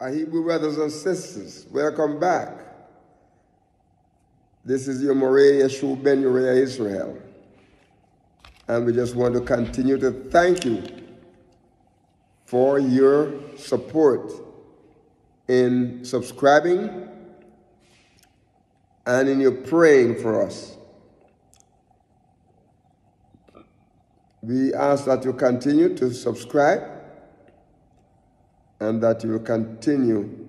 Our Hebrew brothers and sisters, welcome back. This is your Moreh Yeshua Ben Uriah Israel. And we just want to continue to thank you for your support in subscribing and in your praying for us. We ask that you continue to subscribe and that you will continue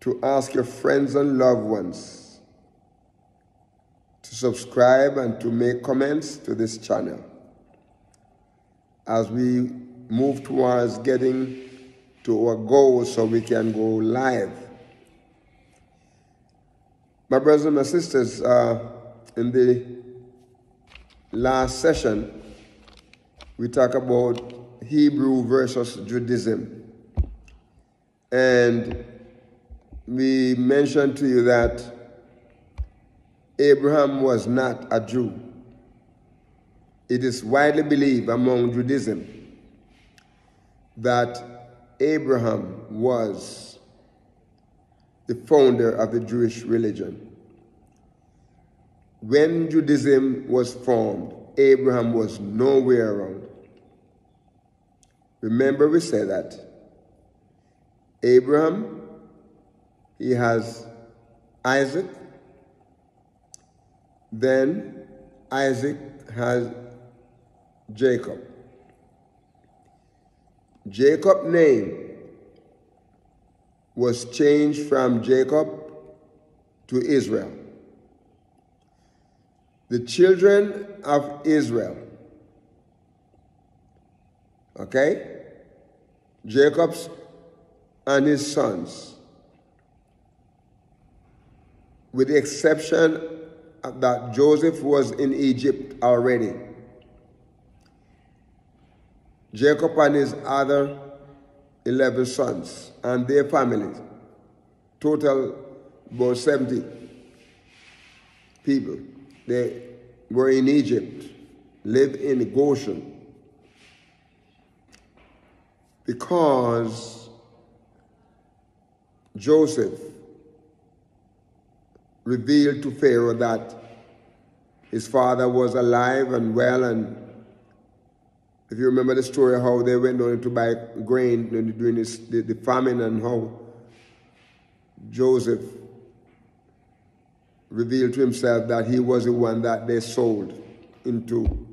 to ask your friends and loved ones to subscribe and to make comments to this channel as we move towards getting to our goal so we can go live. My brothers and my sisters, uh, in the last session, we talk about Hebrew versus Judaism. And we mentioned to you that Abraham was not a Jew. It is widely believed among Judaism that Abraham was the founder of the Jewish religion. When Judaism was formed, Abraham was nowhere around. Remember, we said that Abraham, he has Isaac, then Isaac has Jacob. Jacob's name was changed from Jacob to Israel. The children of Israel Okay? Jacob's and his sons, with the exception that Joseph was in Egypt already. Jacob and his other 11 sons and their families, total about 70 people. They were in Egypt, lived in Goshen. Because Joseph revealed to Pharaoh that his father was alive and well and if you remember the story how they went on to buy grain during this, the, the famine and how Joseph revealed to himself that he was the one that they sold into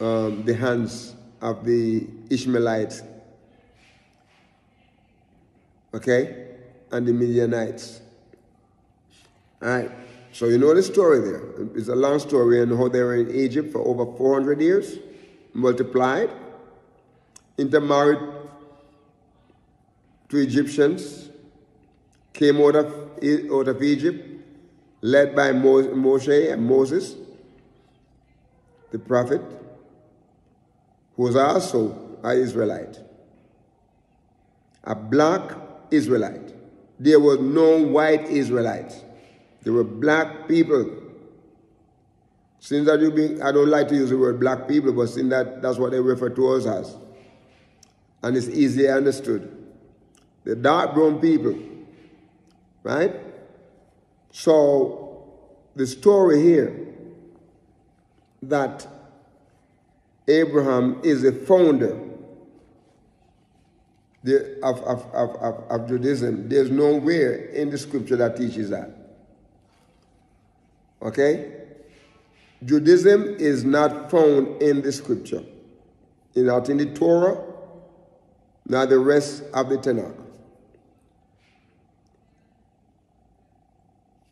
um, the hands of the Ishmaelites, okay, and the Midianites. All right, so you know the story there. It's a long story and how they were in Egypt for over 400 years, multiplied, intermarried to Egyptians, came out of, out of Egypt, led by Moshe and Moses, the prophet, who was also an Israelite, a black Israelite. There were no white Israelites. There were black people. Since that you be, I don't like to use the word black people, but since that that's what they refer to us as. And it's easily understood. The dark brown people. Right? So the story here that Abraham is the founder of, of, of, of, Judaism. There's nowhere in the scripture that teaches that. Okay? Judaism is not found in the scripture, not in the Torah, not the rest of the Tanakh.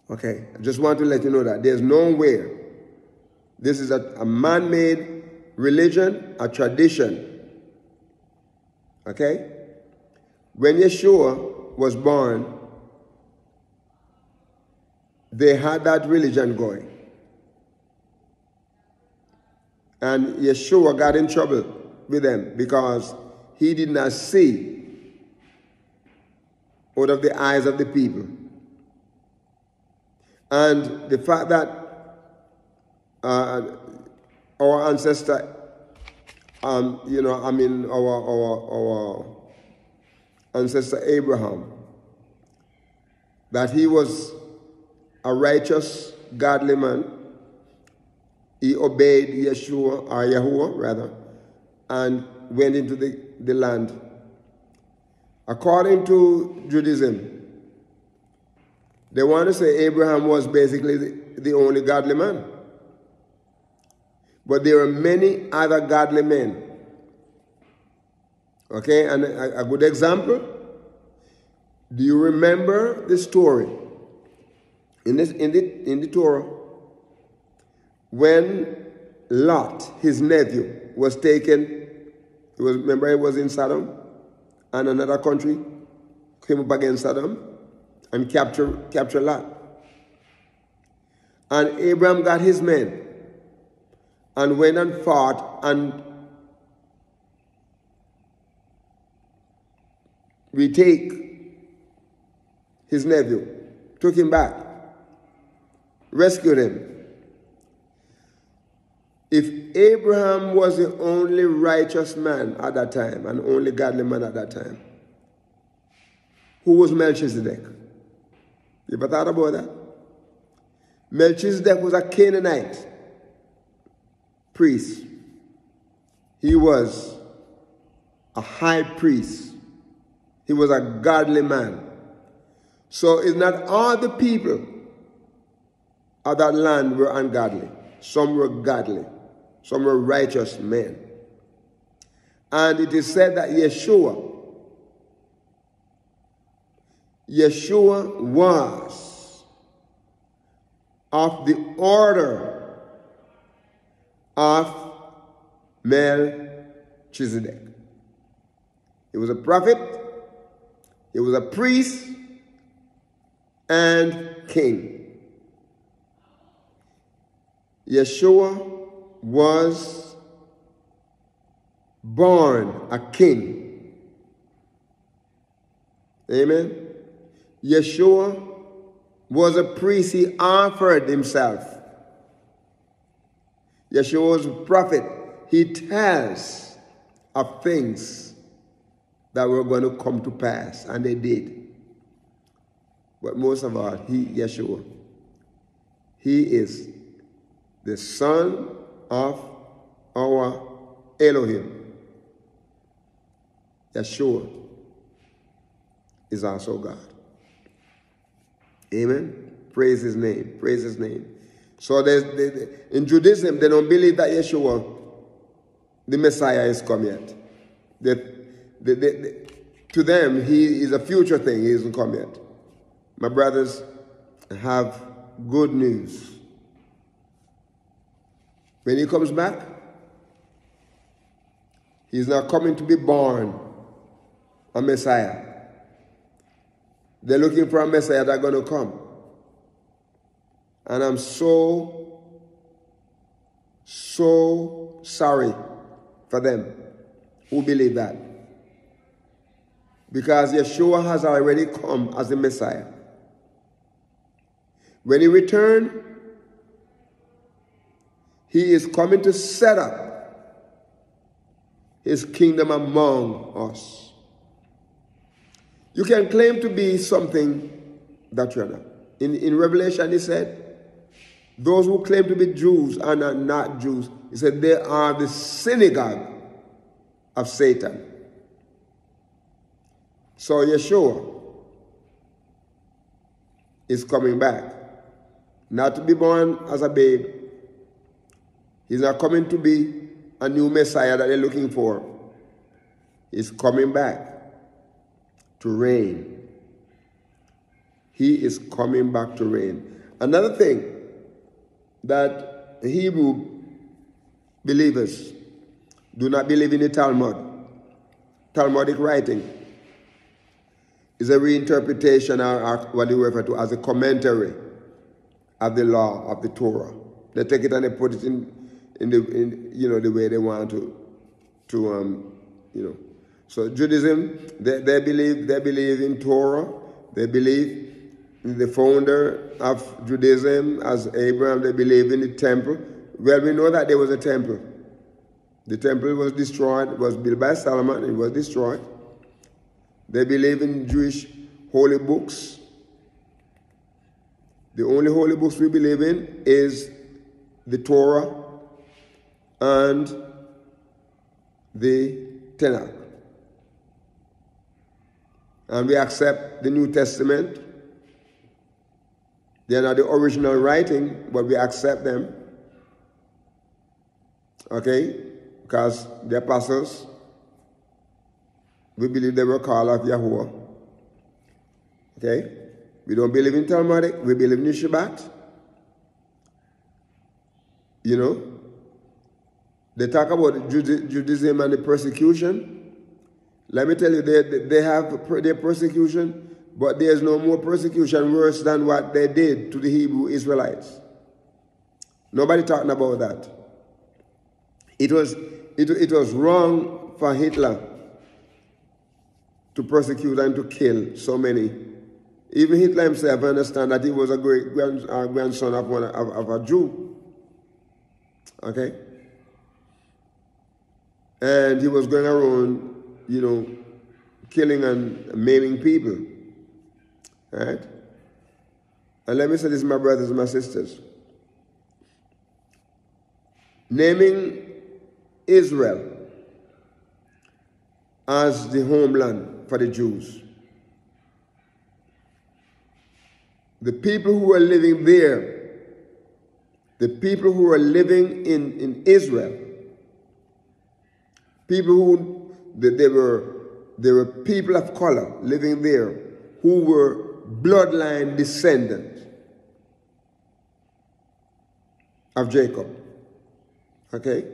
Okay, I just want to let you know that there's nowhere. This is a, a man made religion, a tradition. Okay? When Yeshua was born, they had that religion going. And Yeshua got in trouble with them because he did not see out of the eyes of the people. And the fact that uh, our ancestor, um, you know, I mean, our, our, our ancestor Abraham that he was a righteous, godly man. He obeyed Yeshua, or Yahuwah rather, and went into the, the land. According to Judaism, they want to say Abraham was basically the, the only godly man. But there are many other godly men. Okay, and a, a good example. Do you remember the story in, this, in, the, in the Torah when Lot, his nephew, was taken? Was, remember, he was in Sodom and another country came up against Sodom and captured, captured Lot. And Abraham got his men and went and fought and retake his nephew, took him back, rescued him. If Abraham was the only righteous man at that time and only godly man at that time, who was Melchizedek? You ever thought about that? Melchizedek was a Canaanite priest. He was a high priest. He was a godly man. So it's not all the people of that land were ungodly. Some were godly. Some were righteous men. And it is said that Yeshua, Yeshua was of the order of Melchizedek. He was a prophet, he was a priest, and king. Yeshua was born a king. Amen. Yeshua was a priest, he offered himself. Yeshua was a prophet. He tells of things that were going to come to pass, and they did. But most of all, he, Yeshua, he is the son of our Elohim. Yeshua is also God. Amen. Praise his name. Praise his name. So there's, in Judaism, they don't believe that Yeshua, the Messiah, is come yet. They, they, they, to them, he is a future thing. He isn't come yet. My brothers, have good news. When he comes back, he's not coming to be born a Messiah. They're looking for a Messiah that's going to come. And I'm so, so sorry for them who believe that. Because Yeshua has already come as the Messiah. When he returns, he is coming to set up his kingdom among us. You can claim to be something that you're not. In, in Revelation, he said, those who claim to be Jews and are not Jews, he said, they are the synagogue of Satan. So Yeshua is coming back. Not to be born as a babe. He's not coming to be a new Messiah that they're looking for. He's coming back to reign. He is coming back to reign. Another thing that Hebrew believers do not believe in the Talmud, Talmudic writing, is a reinterpretation or, what they refer to as a commentary of the law of the Torah. They take it and they put it in, in the in, you know the way they want to to um, you know so Judaism, they, they believe they believe in Torah. They believe the founder of Judaism as Abraham. They believe in the temple. Well, we know that there was a temple. The temple was destroyed. It was built by Solomon. It was destroyed. They believe in Jewish holy books. The only holy books we believe in is the Torah and the Tanakh. And we accept the New Testament. They are not the original writing, but we accept them. Okay? Because the apostles, we believe they were called of Yahweh. Okay? We don't believe in Talmudic, we believe in Shabbat. You know? They talk about Judaism and the persecution. Let me tell you, they, they have their persecution, but there's no more persecution worse than what they did to the Hebrew Israelites. Nobody talking about that. It was, it, it was wrong for Hitler to persecute and to kill so many. Even Hitler himself understand that he was a great grand, uh, grandson of, one, of, of a Jew. Okay? And he was going around, you know, killing and maiming people. Right? And let me say this, my brothers and my sisters. Naming Israel as the homeland for the Jews. The people who are living there, the people who are living in, in Israel, people who they were there were people of color living there who were bloodline descendants of Jacob. Okay?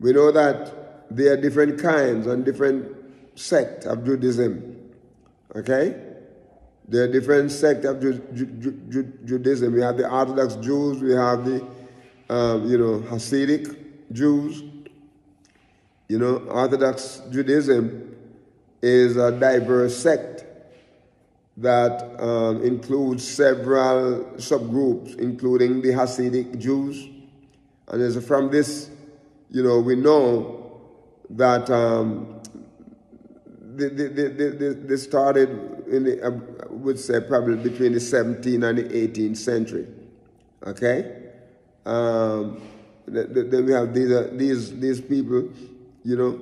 We know that there are different kinds and different sects of Judaism. Okay? There are different sects of Ju Ju Ju Judaism. We have the Orthodox Jews, we have the, um, you know, Hasidic Jews. You know, Orthodox Judaism is a diverse sect that um, includes several subgroups, including the Hasidic Jews. And it's from this you know, we know that um, they, they, they, they, started in the, I would say probably between the 17th and the 18th century. Okay? Um, then we have these, uh, these, these people, you know,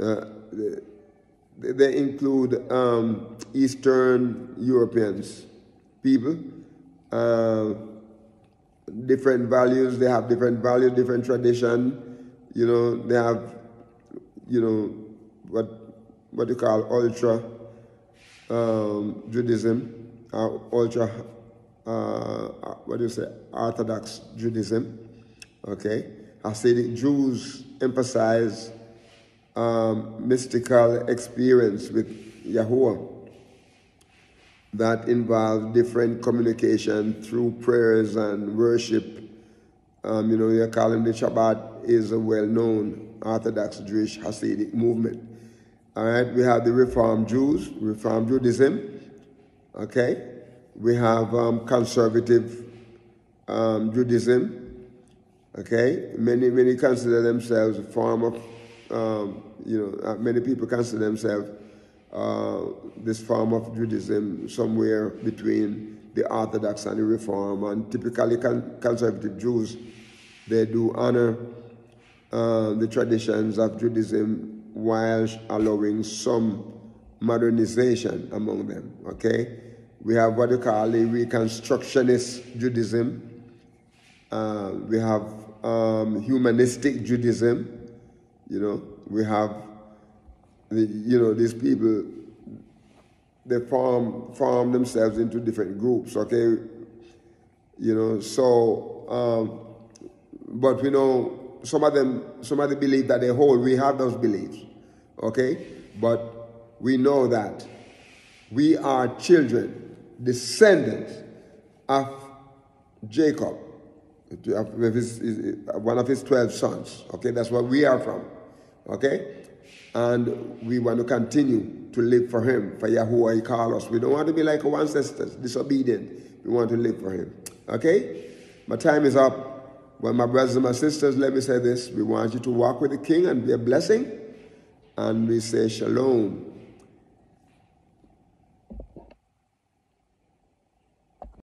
uh, they, include um, Eastern Europeans, people. Uh, different values, they have different values, different tradition, you know, they have, you know, what what you call ultra um, Judaism, uh, ultra, uh, what do you say, Orthodox Judaism, okay? Hasidic Jews emphasize um, mystical experience with Yahweh that involve different communication through prayers and worship. Um, you know, you call them the Chabad is a well-known Orthodox Jewish Hasidic movement. All right, we have the Reform Jews, Reform Judaism. Okay, we have um, conservative um, Judaism. Okay, many many consider themselves a form of, um, you know, uh, many people consider themselves uh, this form of Judaism somewhere between the Orthodox and the Reform. And typically, con conservative Jews, they do honor uh, the traditions of Judaism while allowing some modernization among them. Okay? We have what you call Reconstructionist Judaism. Uh, we have um, humanistic Judaism. You know, we have, the, you know, these people, they form, form themselves into different groups, okay? You know, so, um, but we know some of them, some of the belief that they hold, we have those beliefs, okay? But we know that we are children, descendants of Jacob, one of his 12 sons, okay? That's where we are from, okay? And we want to continue to live for him, for Yahuwah he called us. We don't want to be like our ancestors, disobedient. We want to live for him, okay? My time is up. Well, my brothers and my sisters, let me say this. We want you to walk with the King and be a blessing. and we say shalom.